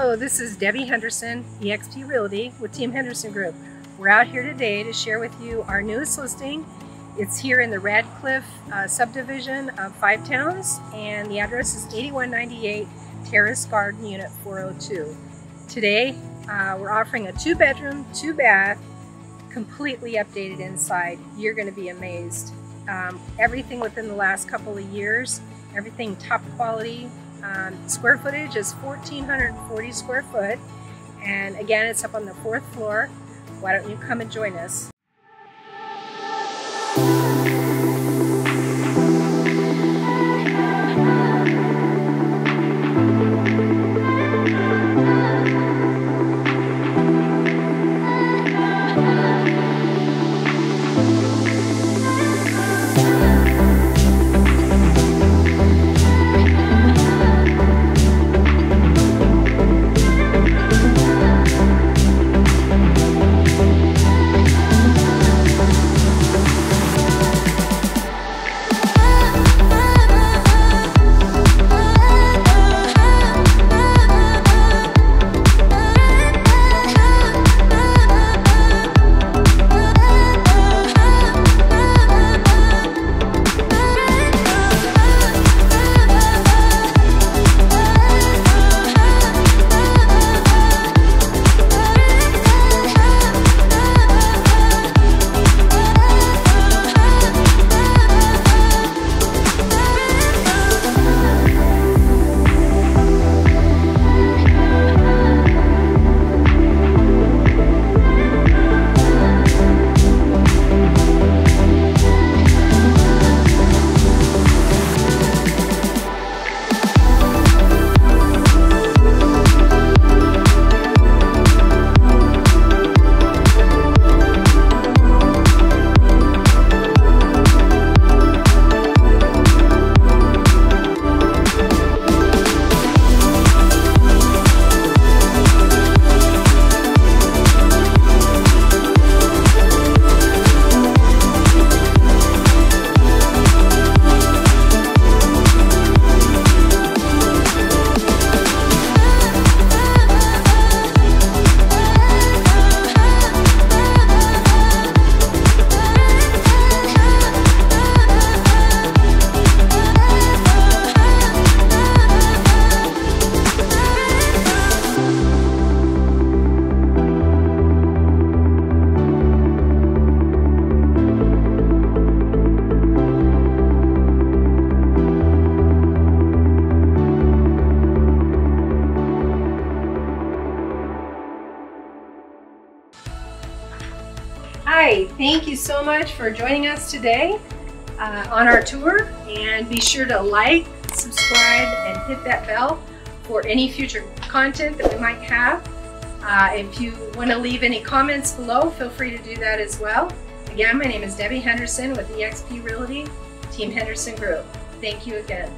Hello, this is Debbie Henderson, eXp Realty with Team Henderson Group. We're out here today to share with you our newest listing. It's here in the Radcliffe uh, subdivision of Five Towns, and the address is 8198 Terrace Garden Unit 402. Today, uh, we're offering a two bedroom, two bath, completely updated inside. You're going to be amazed. Um, everything within the last couple of years, everything top quality, um, square footage is 1,440 square foot. And again, it's up on the fourth floor. Why don't you come and join us? Hi, thank you so much for joining us today uh, on our tour and be sure to like, subscribe, and hit that bell for any future content that we might have. Uh, if you want to leave any comments below, feel free to do that as well. Again, my name is Debbie Henderson with eXp Realty, Team Henderson Group. Thank you again.